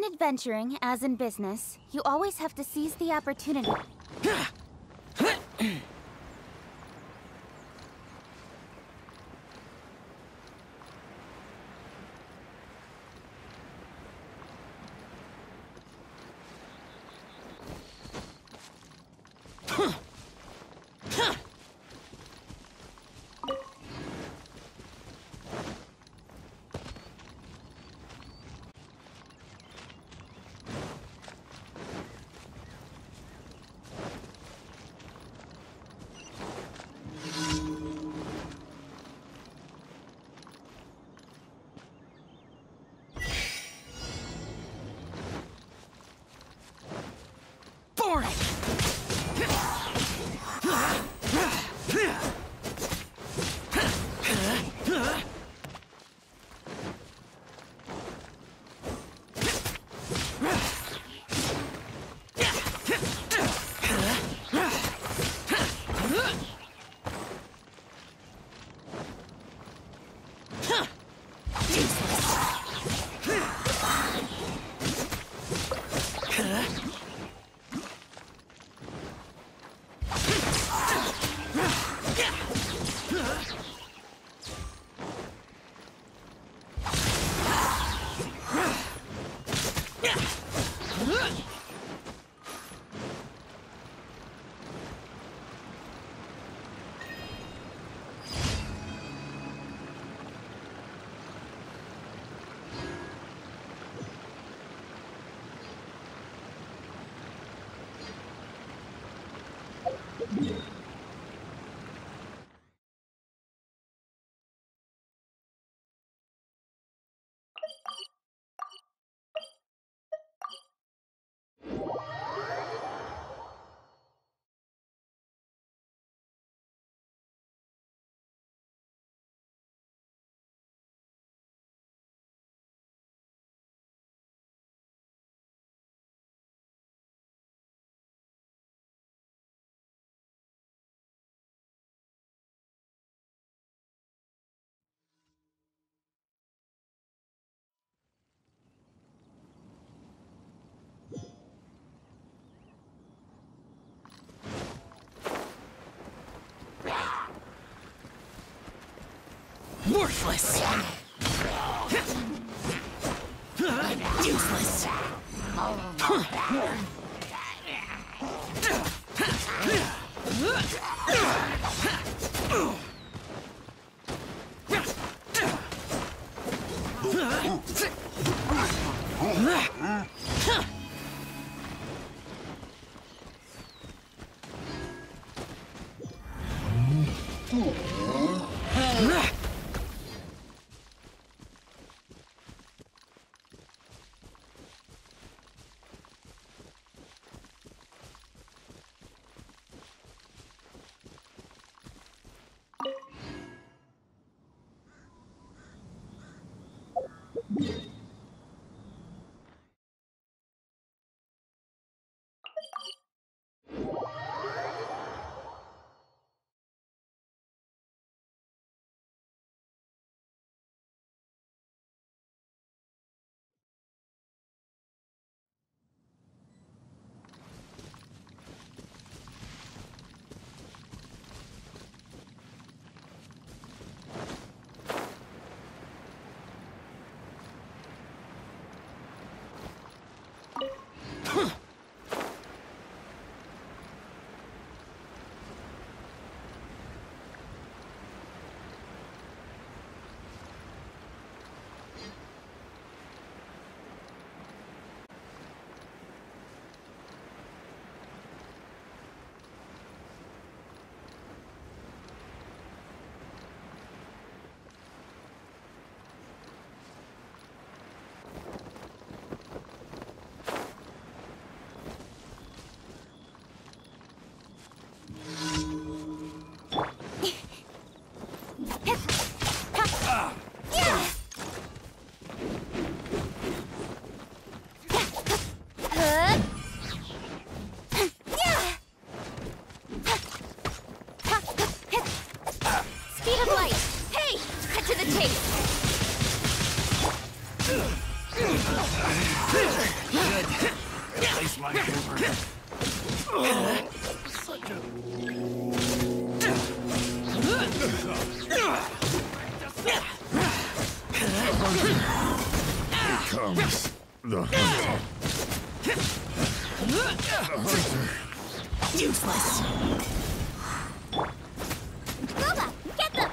In adventuring, as in business, you always have to seize the opportunity. Worthless! Useless! Baseline over. Such a... comes the hunter. The hunter. Useless. Boba, get them!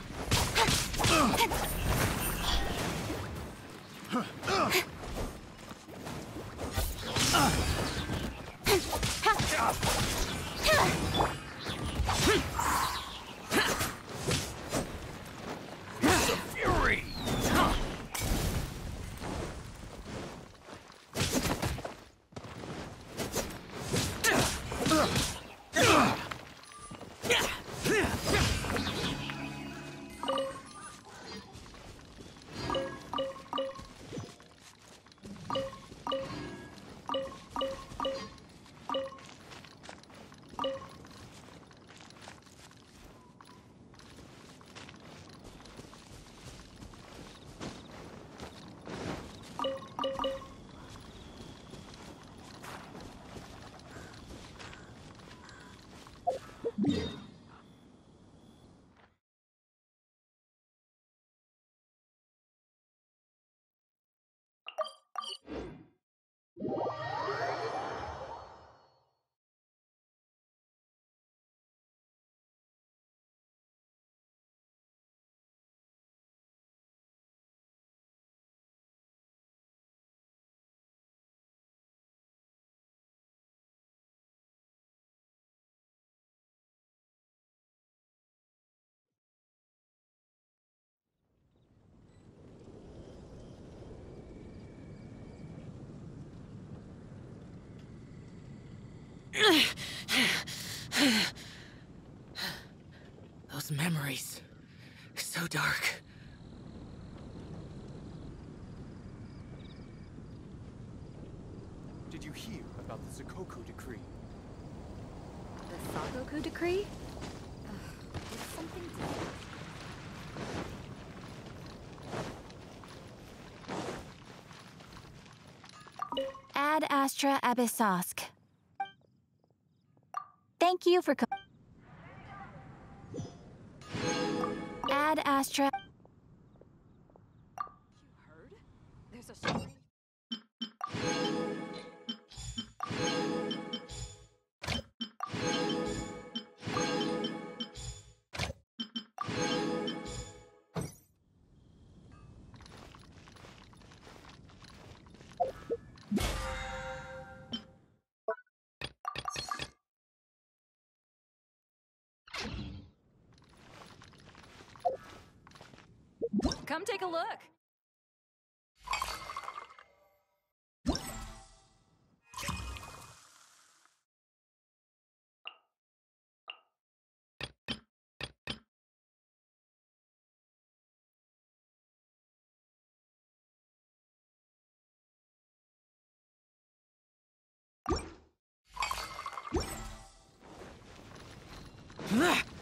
Those memories. So dark. Did you hear about the Sakoku decree? The Sakoku decree? Ugh, it's something to... Ad Astra Abyssosque. Thank you for Ad Astra Come take a look. Ugh.